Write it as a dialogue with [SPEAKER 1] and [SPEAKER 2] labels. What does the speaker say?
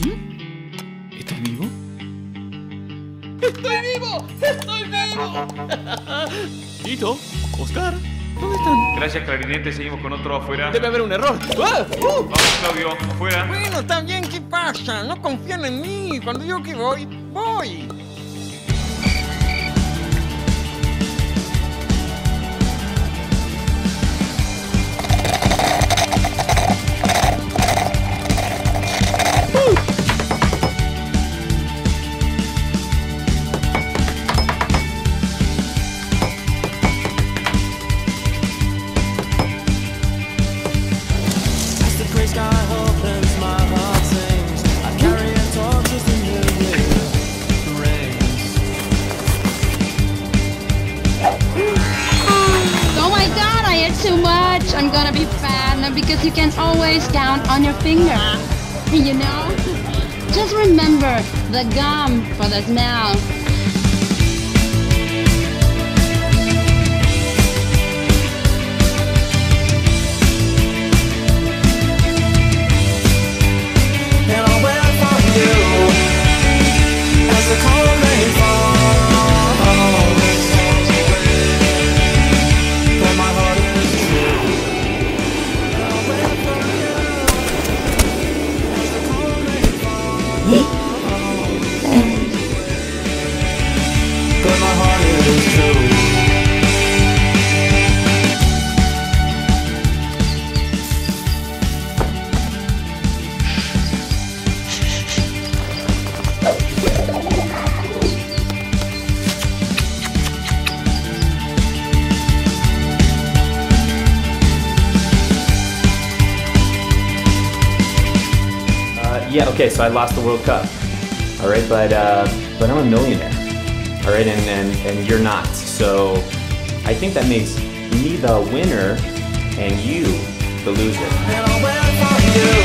[SPEAKER 1] ¿Estás vivo? ¡Estoy vivo! ¡Estoy vivo! Tito, Oscar, ¿dónde están?
[SPEAKER 2] Gracias, clarinete. Seguimos con otro afuera.
[SPEAKER 1] Debe haber un error. ¡Ah! ¡Uh!
[SPEAKER 2] Vamos, Claudio, afuera.
[SPEAKER 3] Bueno, está bien, ¿qué pasa? No confían en mí. Cuando digo que voy, voy.
[SPEAKER 4] Gonna be fat because you can always count on your finger. You know? Just remember the gum for the smell.
[SPEAKER 5] Yeah, okay, so I lost the World Cup. All right, but uh, but I'm a millionaire. All right, and, and and you're not. So I think that makes me the winner and you the loser.